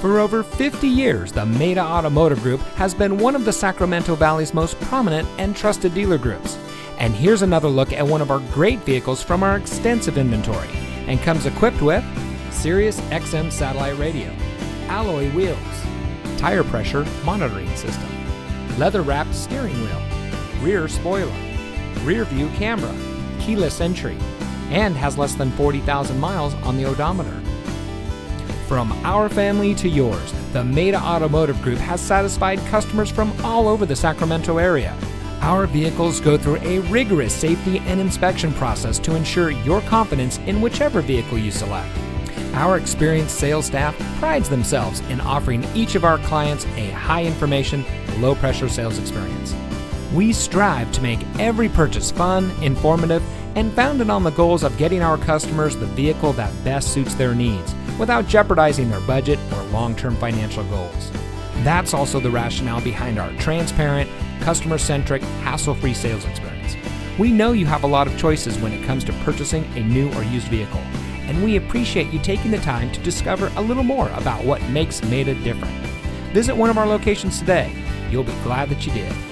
For over 50 years, the Maita Automotive Group has been one of the Sacramento Valley's most prominent and trusted dealer groups. And here's another look at one of our great vehicles from our extensive inventory and comes equipped with Sirius XM satellite radio, alloy wheels, tire pressure monitoring system, leather wrapped steering wheel, rear spoiler, rear view camera, keyless entry, and has less than 40,000 miles on the odometer. From our family to yours, the Maita Automotive Group has satisfied customers from all over the Sacramento area. Our vehicles go through a rigorous safety and inspection process to ensure your confidence in whichever vehicle you select. Our experienced sales staff prides themselves in offering each of our clients a high information, low pressure sales experience. We strive to make every purchase fun, informative, and founded on the goals of getting our customers the vehicle that best suits their needs without jeopardizing their budget or long term financial goals. That's also the rationale behind our transparent, customer centric, hassle free sales experience. We know you have a lot of choices when it comes to purchasing a new or used vehicle, and we appreciate you taking the time to discover a little more about what makes Maita different. Visit one of our locations today. You'll be glad that you did.